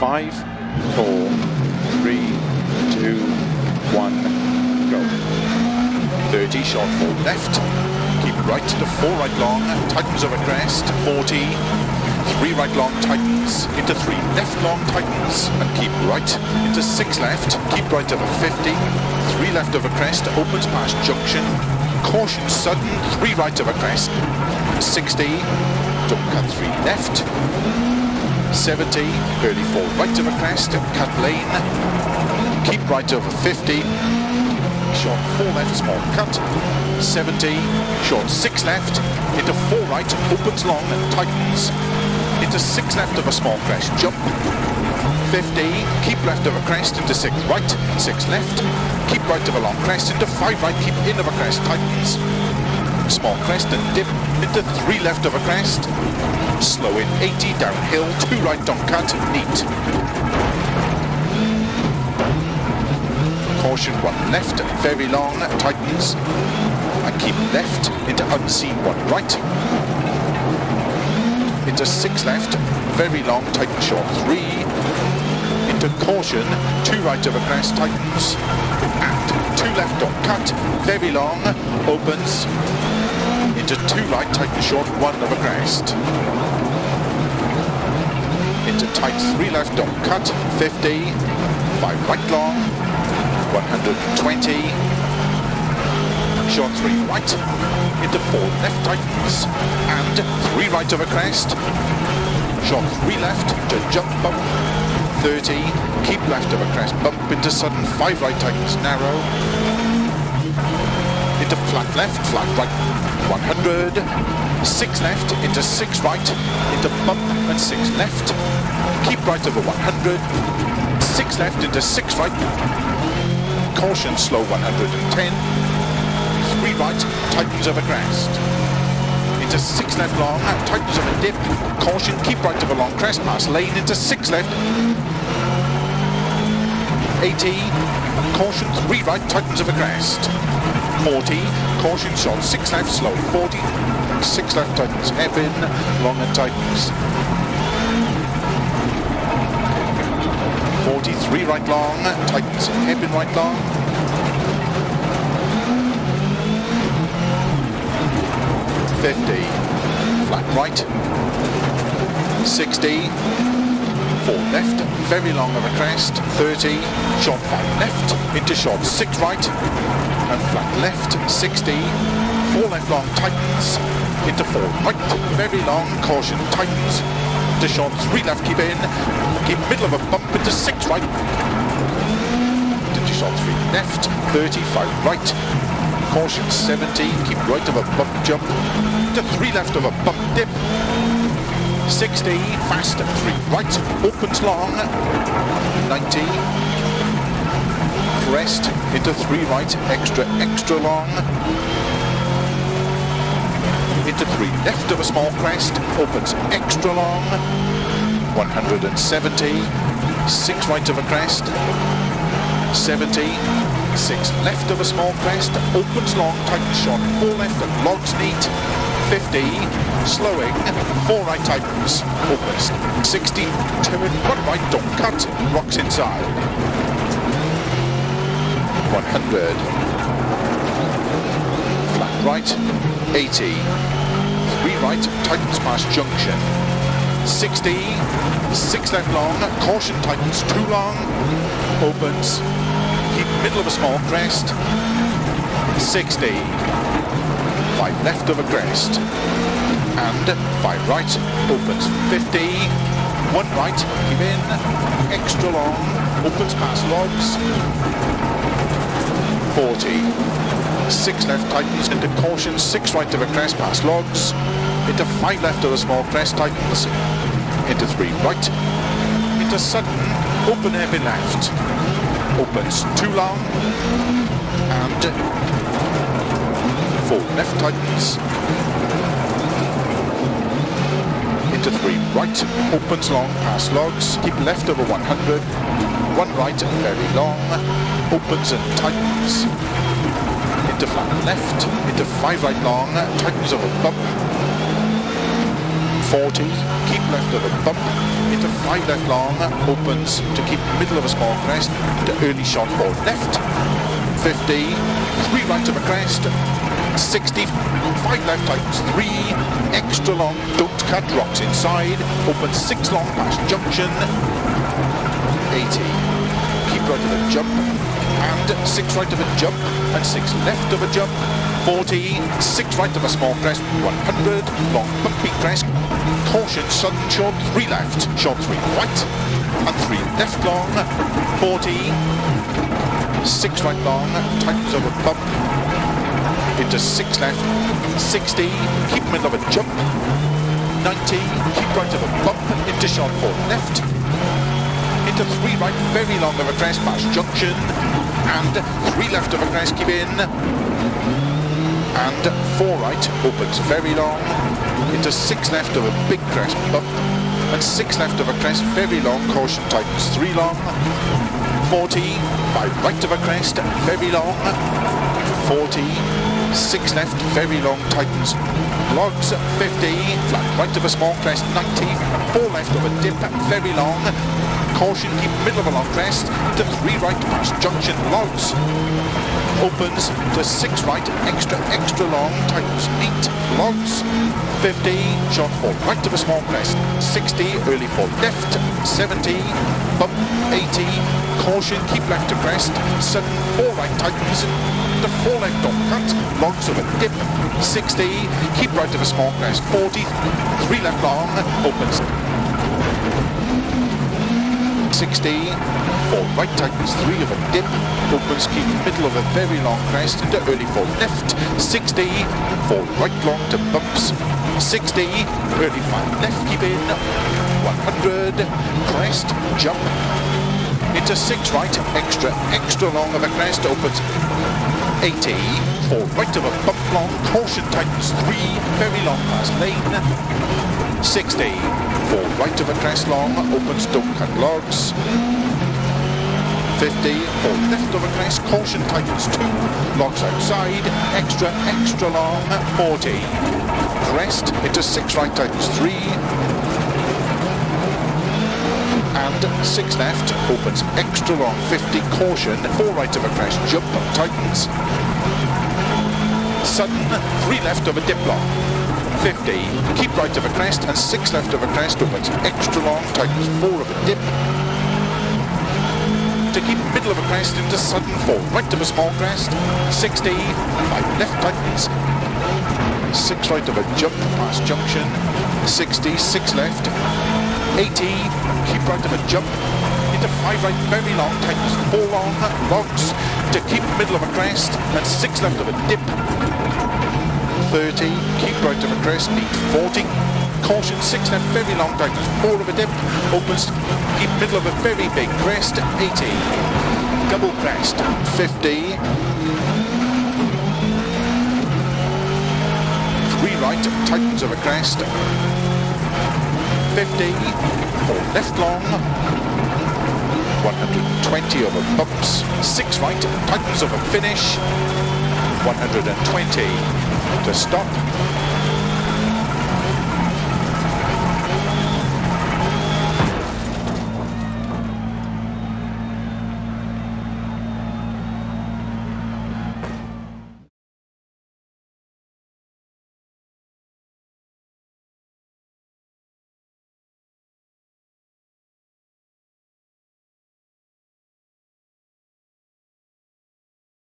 Five, four, three, two, one, go. 30, short four left. Keep right to four right long, tightens over crest, 40. Three right long tightens, into three left long tightens, and keep right into six left, keep right over 50. Three left over crest, opens past junction. Caution sudden, three right over crest, 60. Don't cut three left. 70, early four right over crest, cut lane, keep right over 50, short four left, small cut, 70, short six left, into four right, opens long and tightens, into six left of a small crest, jump, 50, keep left of a crest into six right, six left, keep right of a long crest into five right, keep in of a crest, tightens, small crest and dip into three left of a crest, slow in 80 downhill, two right don't cut, neat. Caution one left, very long, tightens, and keep left into unseen one right, into six left, very long, tighten short three, into caution, two right of a crest, tightens, and two left don't cut, very long, opens, into two light, right, tighten short, one of a crest. Into tight, three left, don't cut, 50, five right long, 120, short three right, into four left tightens, and three right of a crest, short three left to jump bump, 30, keep left of a crest, bump into sudden, five right tightens, narrow, into flat left, flat right, 100, six left, into six right, into bump and six left, keep right over 100, six left into six right, caution slow 110, three right, tightens over crest, into six left long, tightens over dip, caution keep right over long crest, pass lane into six left, 80, caution three right, tightens over crest, 40, caution short, 6 left, slow, 40, 6 left tightens, hairpin, long and tightens. 43 right long, tightens, hairpin right long. 50, flat right, 60, 4 left, very long of a crest, 30, short 5 left, into short 6 right, and flat left, 60, 4 left long tightens, into 4 right, very long, caution tightens, to short 3 left, keep in, keep middle of a bump into 6 right, into short 3 left, 35 right, caution 70, keep right of a bump jump, to 3 left of a bump dip, 60, fast, 3 right, opens long, 90, crest, into 3 right, extra, extra long, into 3 left of a small crest, opens extra long, 170, 6 right of a crest, 70, 6 left of a small crest, opens long, tight shot, 4 left and logs neat, 50, slowing, 4 right tightens, opens, 60, turn, 1 right, don't cut, rocks inside, 100, flat right, 80, 3 right, tightens past junction, 60, 6 left long, caution tightens, too long, opens, keep middle of a small crest, 60, 5 left of a crest, and 5 right, opens, 50, 1 right, keep in, extra long, opens past logs, 40, 6 left tightens into caution, 6 right of a crest past logs, into 5 left of a small crest tightens, into 3 right, into sudden, open heavy left, opens too long, and 4 left tightens, into 3 right, opens long past logs, keep left over 100, 1 right and very long, opens and tightens, into flat left, into 5 right long, tightens over bump, 40, keep left of the bump, into 5 left long, opens to keep middle of a small crest, to early shot for left, 50, 3 right of a crest, 60, 5 left tightens 3, extra long, don't cut rocks inside, open 6 long past junction, 80, keep right of a jump, and 6 right of a jump, and 6 left of a jump, 40, 6 right of a small crest, 100, long bumpy crest, caution, sudden short, 3 left, short 3 right, and 3 left long, 40, 6 right long, tightens over bump, into 6 left, 60, keep middle of a jump, 90, keep right of a bump, into short 4 left, into 3 right, very long of a crest past junction, and 3 left of a crest, keep in, and 4 right, opens very long, into 6 left of a big crest bump, and 6 left of a crest, very long, caution tightens 3 long, 40, 5 right of a crest, very long, 40, 6 left, very long, tightens, logs 50, flat right of a small crest, 90, 4 left of a dip, very long, caution, keep middle of a long crest, to 3 right past junction, logs, opens to 6 right, extra, extra long, tightens, 8, logs, 50, short 4 right of a small crest, 60, early 4 left, 70, bump, 80, caution, keep left to crest, 4 right tightens, to 4 left on cut, logs of a dip, 60, keep right of a small crest, 40, 3 left long, opens. 60, 4 right tightens, 3 of a dip, opens. Keep middle of a very long crest into early 4 left, 60, 4 right long to bumps, 60, early 5 left. Keep in, 100, crest, jump, into 6 right, extra, extra long of a crest, opens 80, 4 right of a bump long, caution tightens 3, very long past lane, 60, 4 right of a crest long, opens don't cut logs, 50, 4 left of a crest, caution tightens 2, logs outside, extra, extra long, 40, crest into 6 right tightens 3, 6 left, opens extra long, 50, caution, 4 right of a crest, jump, tightens, sudden, 3 left of a dip long, 50, keep right of a crest, and 6 left of a crest, opens extra long, tightens 4 of a dip, to keep middle of a crest into sudden 4 right of a small crest, 60, 5 left tightens, 6 right of a jump past junction, 60, 6 left, 80, keep right of a jump, into 5 right very long, tightens 4 long, logs, to keep middle of a crest, and 6 left of a dip, 30, keep right of a crest, need 40, caution 6 left, very long tightens 4 of a dip, opens, keep middle of a very big crest, 80, double crest, 50, 3 right, tightens of a crest, 50, 4 left long, 120 over bumps, 6 right, tightens of a finish, 120 to stop